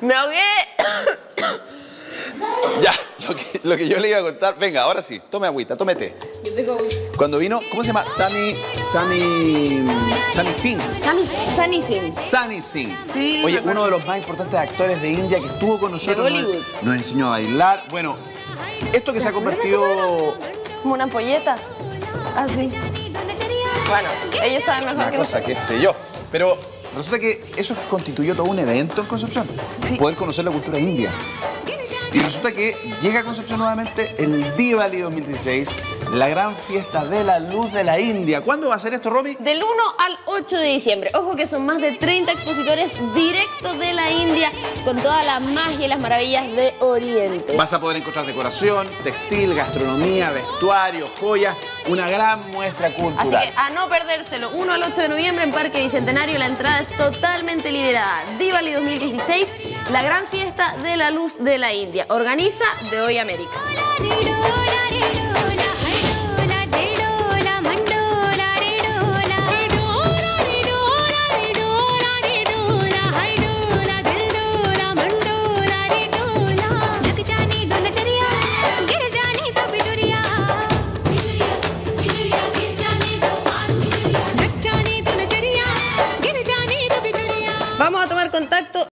Me ahogué. Ya, lo que, lo que yo le iba a contar. Venga, ahora sí, tome agüita, tome té. Cuando vino, ¿cómo se llama? Sani. Sani. Sani Singh. Sunny Singh. Sani Singh. Sí, Oye, uno de los más importantes actores de India que estuvo con nosotros. nos- Bollywood. Nos, enseñó a bailar. Bueno, esto que se ha convertido. Como una ampolleta. Así. Bueno, ellos saben mejor Una que cosa, nosotros. qué sé yo. Pero resulta que eso constituyó todo un evento en Concepción. Sí. Poder conocer la cultura india. Y resulta que llega a Concepción nuevamente el Diwali 2016, la gran fiesta de la luz de la India. ¿Cuándo va a ser esto, Romy? Del 1 al 8 de diciembre. Ojo que son más de 30 expositores directos de la India con toda la magia y las maravillas de Oriente. Vas a poder encontrar decoración, textil, gastronomía, vestuario, joyas, una gran muestra Así cultural. que a no perdérselo, 1 al 8 de noviembre en Parque Bicentenario, la entrada es totalmente liberada. Diwali 2016, la gran fiesta de la luz de la India. Organiza de hoy América. contacto